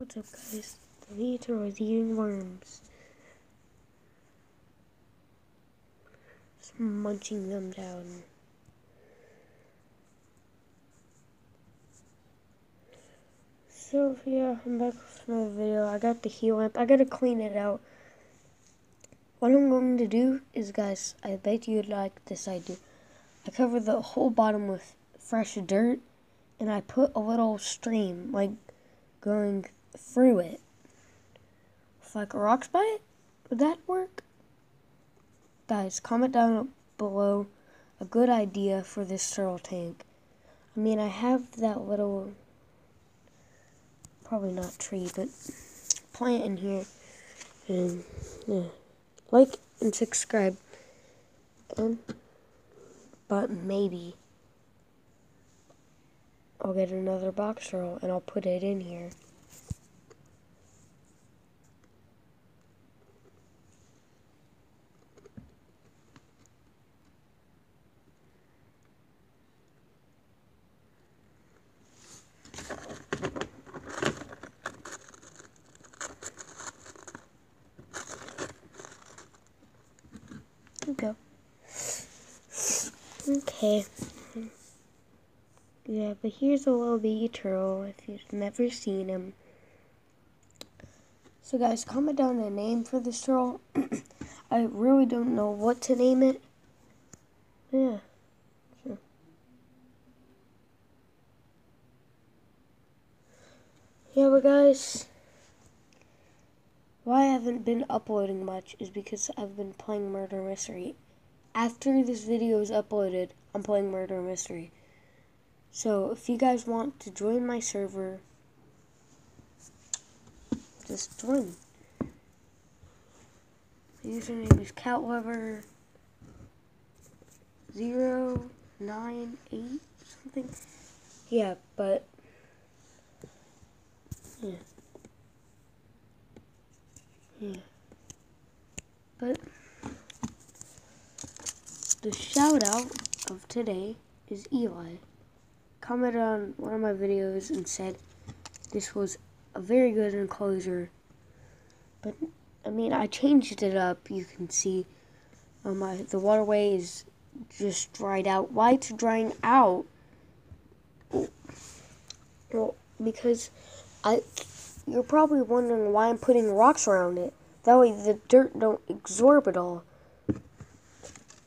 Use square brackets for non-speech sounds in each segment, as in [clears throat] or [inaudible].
What's up guys? The Leader is eating worms. Just munching them down. So yeah, I'm back with another video. I got the heat lamp. I gotta clean it out. What I'm going to do is guys, I bet you'd like this idea. I cover the whole bottom with fresh dirt and I put a little stream like going through it. With like rocks by it? Would that work? Guys, comment down below a good idea for this turtle tank. I mean, I have that little, probably not tree, but plant in here. And, yeah. Like and subscribe. And, but maybe I'll get another box turtle and I'll put it in here. Go. Okay. Yeah, but here's a little baby turtle if you've never seen him. So guys, comment down a name for this turtle. [clears throat] I really don't know what to name it. Yeah. Yeah, but guys, why I haven't been uploading much is because I've been playing Murder Mystery. After this video is uploaded, I'm playing Murder Mystery. So if you guys want to join my server, just join. My username is catlover zero nine eight something. Yeah, but yeah. Yeah. But the shout out of today is Eli. Commented on one of my videos and said this was a very good enclosure. But I mean, I changed it up. You can see um, my, the waterway is just dried out. Why it's drying out? Well, because I you're probably wondering why I'm putting rocks around it. That way the dirt don't absorb it all.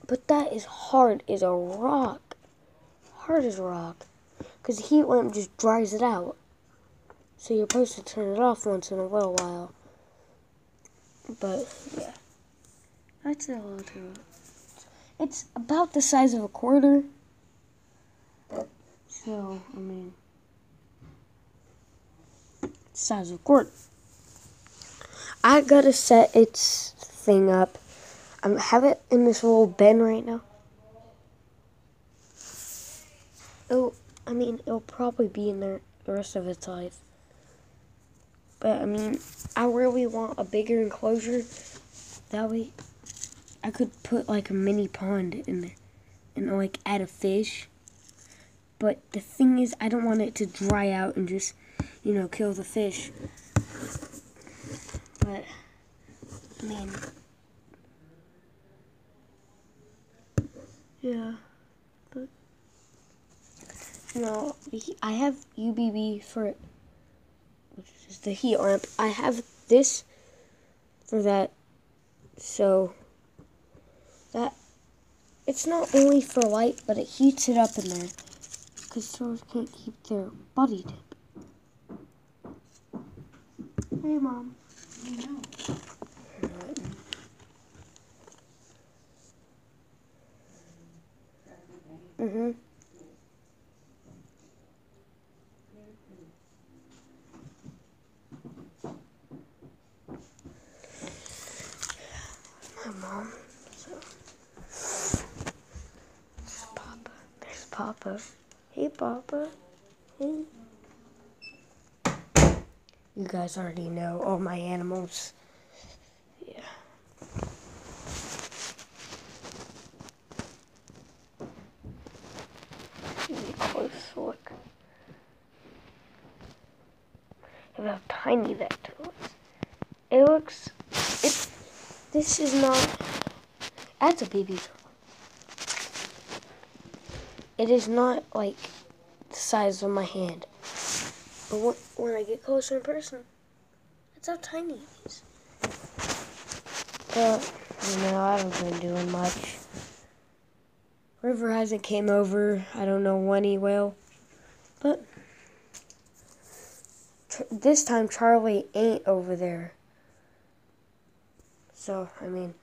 But that is hard as a rock. Hard as a rock. Because the heat lamp just dries it out. So you're supposed to turn it off once in a little while. But, yeah. That's a little too. It's about the size of a quarter. So, I mean size of a quarter. I gotta set its thing up. I um, have it in this little bin right now. Oh, I mean, it'll probably be in there the rest of its life. But, I mean, I really want a bigger enclosure. That way, I could put, like, a mini pond in there. And, like, add a fish. But the thing is, I don't want it to dry out and just you know, kill the fish. But, I mean, yeah, but, no, I have UVB for it, which is the heat ramp. I have this for that, so that, it's not only for light, but it heats it up in there, because stores can't keep their body tip. Hey, Mom. I know. Mm-hmm. My mom. So. There's Papa. There's Papa. Hey, Papa. Hey. You guys already know all my animals. Yeah. Time. tiny that is. It looks, it, this is not, that's a baby turtle. It is not like the size of my hand. But when I get closer in person, that's how tiny it is. But, you know, I haven't been doing much. River hasn't came over. I don't know when he will. But this time Charlie ain't over there. So, I mean,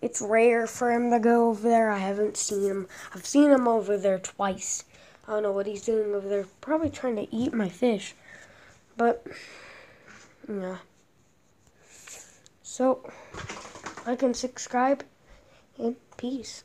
it's rare for him to go over there. I haven't seen him. I've seen him over there twice. I don't know what he's doing over there. Probably trying to eat my fish. But, yeah. So, like and subscribe, and peace.